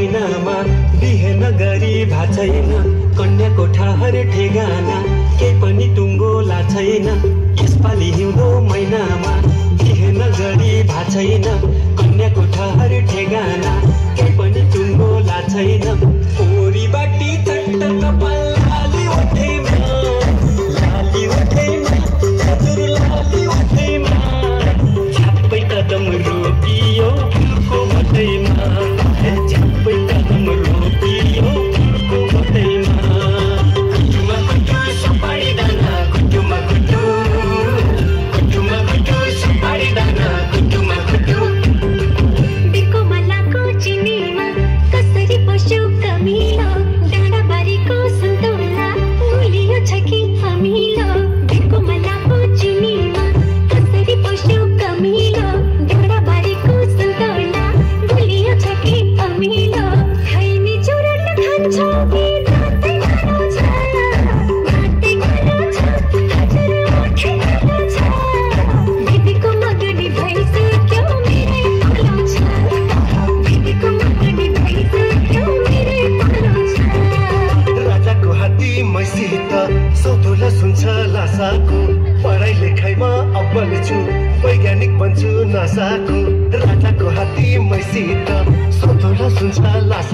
महिनामा बिहे नगरी भा छैन कन्या कोठा हर ठेगाना केही पनि टुङ्गो ला छैन यसपालि हिउँदो महिनामा बिहे नगरी भा छैन कन्या कोठा हर ठेगाना केही पनि टुङ्गो ला छैन पोरी बाटी ठट्ट कपाल necesito, son tus las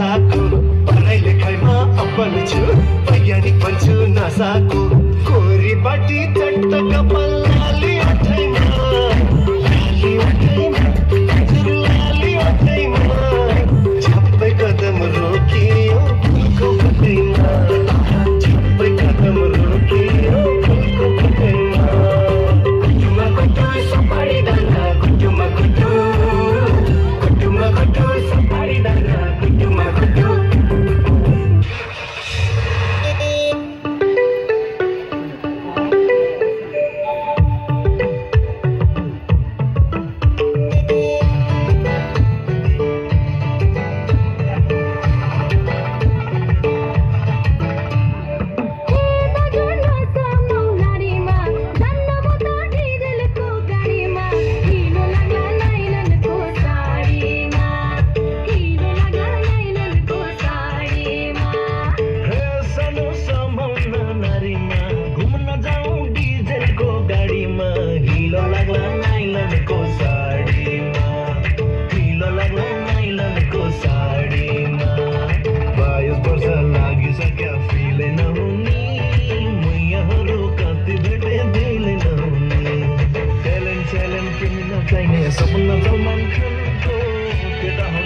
Come on, come on.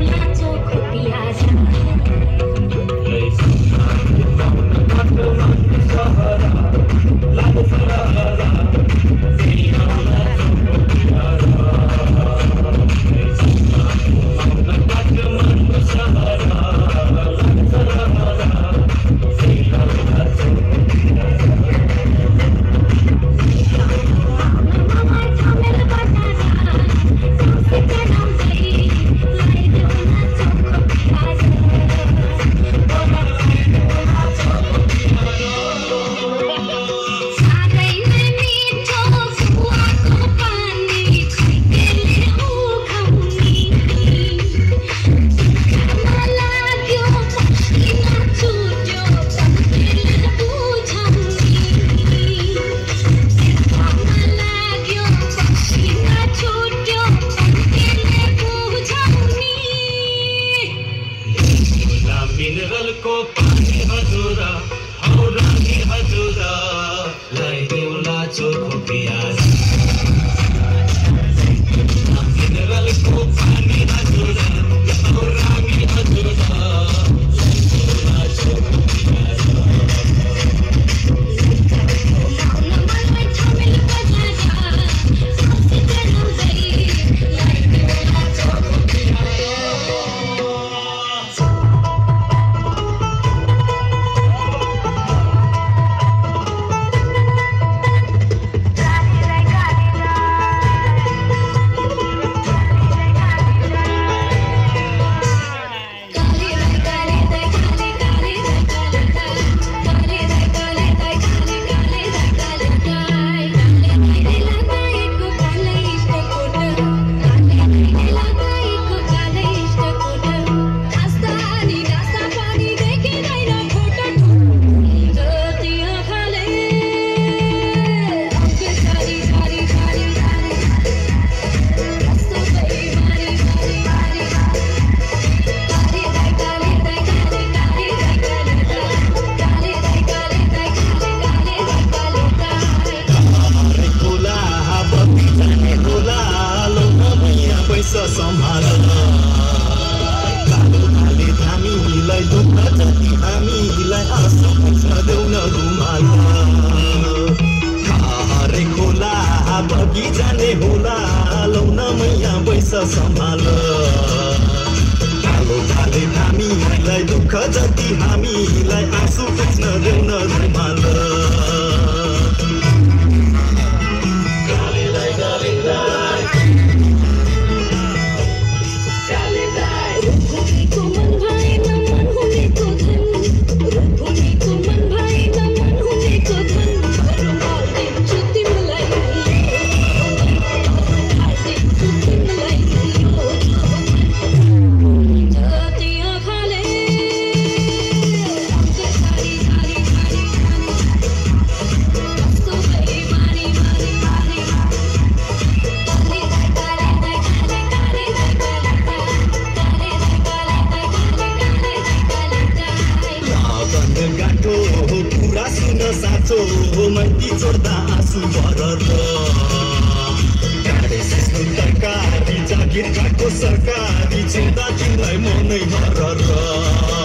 बगैँचाले होला। लौन मैया पैसा सम्हाल। कालो भाले धामीलाई दुःख जति हामीलाई आँसु पुग्न न सुन साँचो मैती चोर्दा आँसु भर काँडे सिस्नु तरकारी जागिर खाएको सरकारी चिन्ता तिमीलाई मनै भर